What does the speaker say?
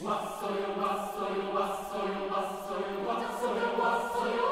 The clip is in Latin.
Vassoio, vassoio, vassoio, vassoio, vassoio, vassoio, vassoio,